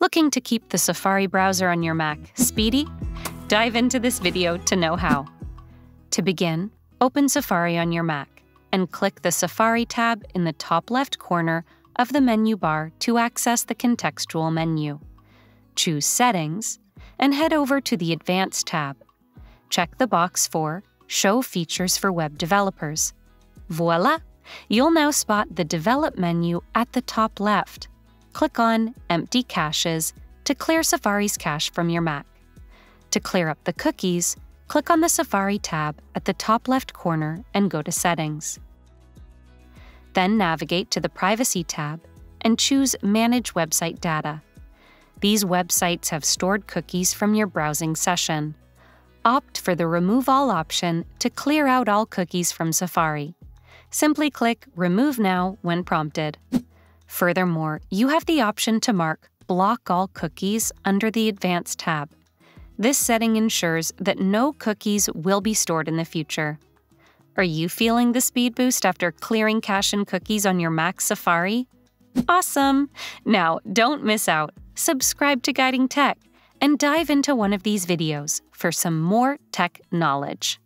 Looking to keep the Safari browser on your Mac speedy? Dive into this video to know how. To begin, open Safari on your Mac and click the Safari tab in the top left corner of the menu bar to access the contextual menu. Choose Settings and head over to the Advanced tab. Check the box for Show Features for Web Developers. Voila! You'll now spot the Develop menu at the top left. Click on Empty Caches to clear Safari's cache from your Mac. To clear up the cookies, click on the Safari tab at the top left corner and go to Settings. Then navigate to the Privacy tab and choose Manage Website Data. These websites have stored cookies from your browsing session. Opt for the Remove All option to clear out all cookies from Safari. Simply click Remove Now when prompted. Furthermore, you have the option to mark Block All Cookies under the Advanced tab. This setting ensures that no cookies will be stored in the future. Are you feeling the speed boost after clearing cache and cookies on your Mac Safari? Awesome! Now, don't miss out. Subscribe to Guiding Tech and dive into one of these videos for some more tech knowledge.